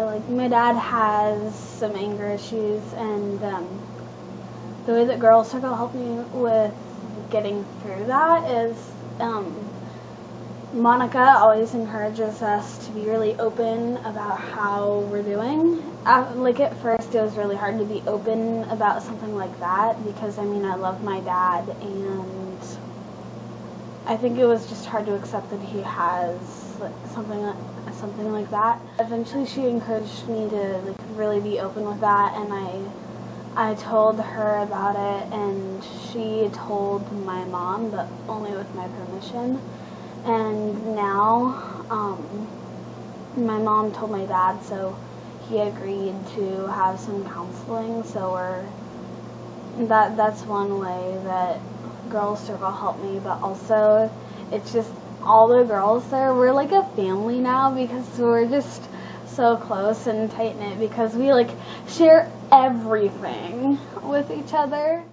Like my dad has some anger issues, and um, the way that Girls Circle helped me with getting through that is um, Monica always encourages us to be really open about how we're doing. Uh, like at first, it was really hard to be open about something like that because I mean I love my dad, and I think it was just hard to accept that he has like, something something like that. Eventually, she encouraged me to like really be open with that, and I I told her about it, and she told my mom, but only with my permission. And now, um, my mom told my dad, so he agreed to have some counseling. So we're that that's one way that Girls Circle helped me, but also it's just all the girls there. We're like a family now because we're just so close and tight knit because we like share everything with each other.